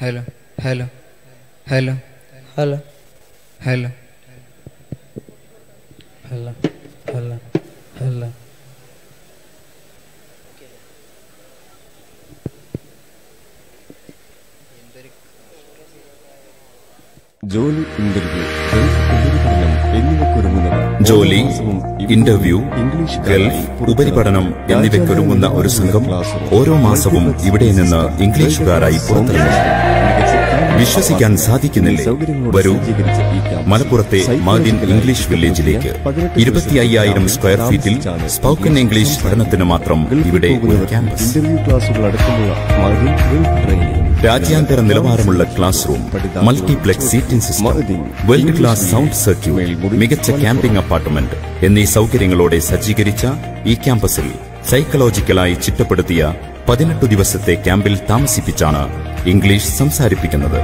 هلا هلا هلا هلا. هلا. هلا هلا هلا. يندرج. ജോലി interview Gulf ഉപരിപഠനം എന്നിവയ്ക്കൊരുങ്ങുന്നവർ ജോലി ഇന്റർവ്യൂ ഇംഗ്ലീഷ് ഗൾഫ് ഉപരിപഠനം എന്നിവയ്ക്കൊരുങ്ങുന്ന ഒരു സംഘം ഓരോ മാസവും ഇവിടെ നിന്ന് ഇംഗ്ലീഷുകാരായി പുറത്തിറങ്ങുന്നു വിശ്വസിക്കാൻ സാധിക്കുന്നില്ലേ? വരൂ. മലപ്പുറത്തെ മാദിൻ ഇംഗ്ലീഷ് വില്ലേജിലേക്ക് ഇരുപത്തി അയ്യായിരം സ്ക്വയർ ഫീറ്റിൽ സ്പോക്കൺ ഇംഗ്ലീഷ് പഠനത്തിന് മാത്രം ഇവിടെ ഒരു ക്യാമ്പസ്. ഇന്റർവ്യൂ ക്ലാസുകൾ അടക്കമുള്ള മാദിൻ ട്രെയിനിങ് രാജ്യാന്തര നിലവാരമുള്ള class room multiplex seating system world class sound circuit മികച്ച ക്യാമ്പിംഗ് അപ്പാർട്ട്മെന്റ് എന്നീ സൗകര്യങ്ങളോടെ സജ്ജീകരിച്ച ഈ ക്യാമ്പസിൽ സൈക്കോളജിക്കലായി ചിട്ടപ്പെടുത്തിയ പതിനെട്ട് ദിവസത്തെ ക്യാമ്പിൽ താമസിപ്പിച്ചാണ് ഇംഗ്ലീഷ് സംസാരിപ്പിക്കുന്നത്.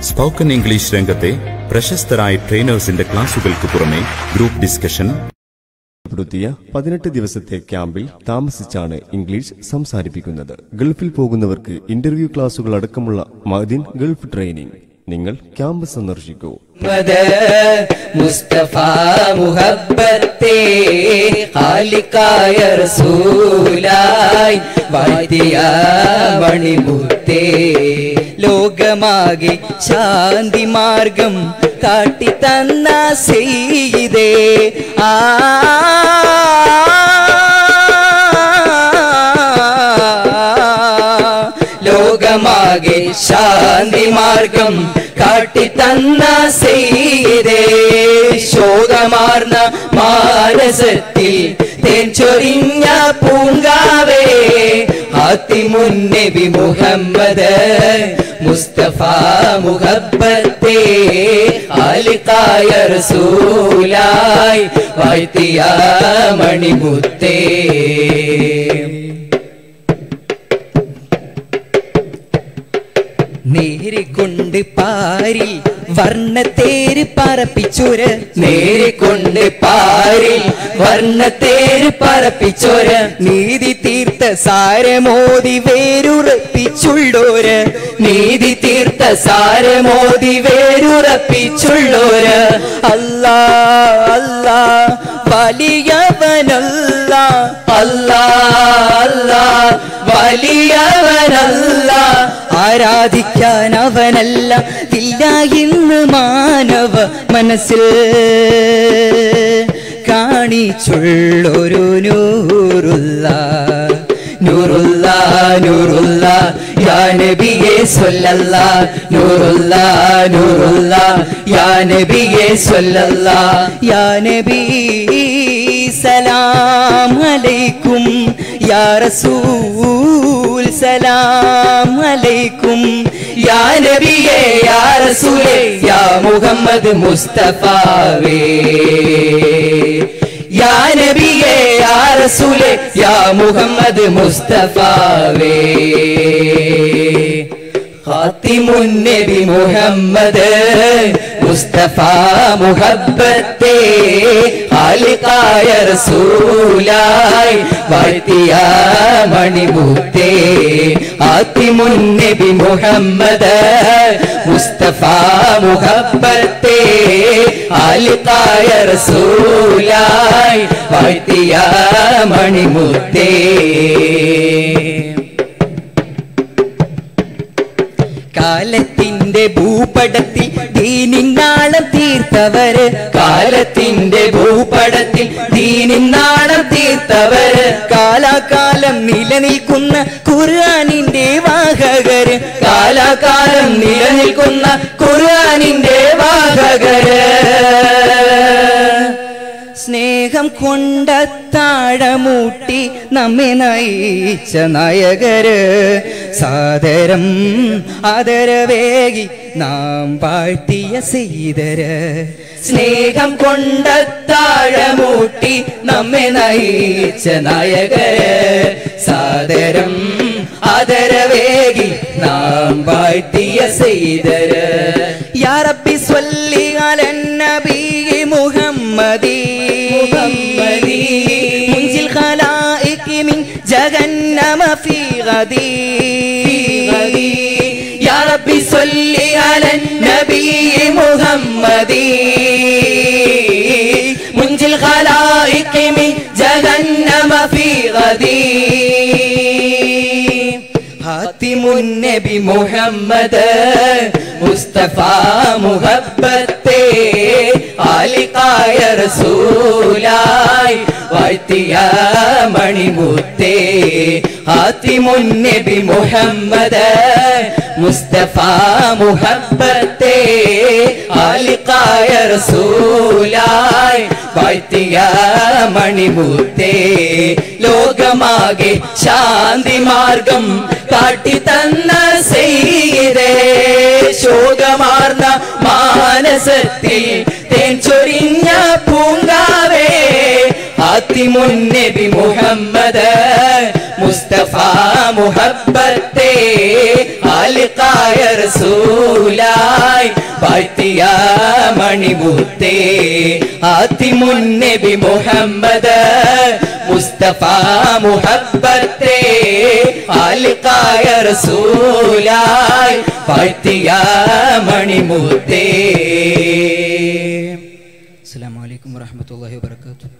സ്പോക്കൺ ഇംഗ്ലീഷ് രംഗത്തെ പ്രശസ്തരായ ട്രെയിനേഴ്സിന്റെ ക്ലാസുകൾക്ക് പുറമെ ഗ്രൂപ്പ് ഡിസ്കഷൻ പ്പെടുത്തിയ പതിനെട്ട് ദിവസത്തെ ക്യാമ്പിൽ താമസിച്ചാണ് ഇംഗ്ലീഷ് സംസാരിപ്പിക്കുന്നത്. ഗൾഫിൽ പോകുന്നവർക്ക് ഇന്റർവ്യൂ ക്ലാസുകൾ അടക്കമുള്ള മദിൻ ഗൾഫ് ട്രെയിനിംഗ് നിങ്ങൾ ക്യാമ്പ് സന്ദർശിക്കൂ. മുസ്തഫ മുഹബത്തെ മണിമുത്തേ. ലോകമാകെ ശാന്തി മാർഗം കാട്ടിത്തന്ന ചെയ്തേ ആ ലോകമാകെ ശാന്തി മാർഗം കാട്ടിത്തന്ന ചെയ്തേ ശോകമാർന്ന മാനസത്തിൽ തേൻ ചൊരിഞ്ഞ പൂങ്കാവേ. ഹാത്തിമുന്നബി മുഹമ്മദ് മുസ്തഫ മുഹബത്തെ ആലിക്കായ റസൂലായി വാഴ്ത്തിയ മണിമുത്തേ. നേരിക്കൊണ്ട് പാരിൽ വർണത്തേര് പറപ്പിച്ചോര് നേരിക്കൊണ്ട് പാരിൽ വർണത്തേര് പറപ്പിച്ചോര് നീതി സാരമോദി വേരുറപ്പിച്ചുള്ളോര്. നീതി തീർത്ത സാരമോദി വേരുറപ്പിച്ചുള്ളോര്. അല്ല അല്ല വലിയവനല്ല. അല്ല അല്ല വലിയവനല്ല. ആരാധിക്കാൻ അവനല്ല ഇല്ല ഇന്ന് മാനവ മനസ്സിൽ കാണിച്ചുള്ളൊരു சொல்லல்லா யா நபியே சொல்லல்லா நூருல்லா நூருல்லா யா நபியே சொல்லல்லா யா சலாம் அலைக்கும் யா சலாம் அலைக்கும் யா நபியே யா முகம்மது முஸ்தபாவே യാ നബിയെ യാ റസൂലേ യാ മുഹമ്മദ് മുസ്തഫാവേ. നബി മുഹമ്മദ് മുസ്തഫ മുഹബത്തെ ഖാലിഖായ റസൂലായി വാഴ്ത്തിയ മണിമുത്തേ. നബി മുഹമ്മദ് മുസ്തഫ മുഹബത്തെ ഖാലിഖായ റസൂലായി വാഴ്ത്തിയ മണിമുത്തേ. കാലത്തിന്റെ ഭൂപടത്തിൽ ദീനിന്നാളം തീർത്തവര്. കാലത്തിന്റെ ഭൂപടത്തിൽ ദീനിന്നാളം തീർത്തവര്. കാലാകാലം നിലനിൽക്കുന്ന ഖുർആനിന്റെ വാഹകര്. കാലാകാലം നിലനിൽക്കുന്ന ഖുർആനിന്റെ സ്നേഹം കൊണ്ട താഴമൂട്ടി നമ്മെ നയിച്ച നായകര്. സാദരം ആദരവേകി നാം വാഴ്ത്തിയ സീതര്. സ്നേഹം കൊണ്ടത്താഴമൂട്ടി നമ്മെ നയിച്ച നായകര്. സാദരം ആദരവേകി നാം വാഴ്ത്തിയ സീതര്. ربني منزل الخلائق من جهنم في غدي يا ربي صل على النبي محمد. منجي الخلائق من جهنم في غدي حاتم النبي محمد. مصطفى مهبت. മുഹബത്തെ ആലിക്കായ റസൂലായി വാഴ്ത്തിയ മണിമുത്തേ. ഹാത്തിമുൻ നബി മുഹമ്മദ് മുസ്തഫ മുഹബത്തെ ആലിക്കായ റസൂലായി വാഴ്ത്തിയ മണിമുത്തേ. ലോകമാകെ ശാന്തി മാർഗം കാട്ടി തന്ന മാനസത്തിൽ തേൻ ചൊരിഞ്ഞ പൂങ്കാവേ. ആത്തിമുന്നബി മുഹമ്മദ് മുസ്തഫ മുഹബത്തെ ആലിക്കായ റസൂലായി വാഴ്ത്തിയ മണിമുത്തേ ആത്തിമുന്നബി മുഹമ്മദ് മുസ്തഫ മുഹബത്തെ ആലിക്കായ റസൂലായി വാഴ്ത്തിയ മണിമൂത്തേ. അസ്സലാമു അലൈക്കും വറഹ്മത്തുള്ളാഹി വബറകാതുഹു.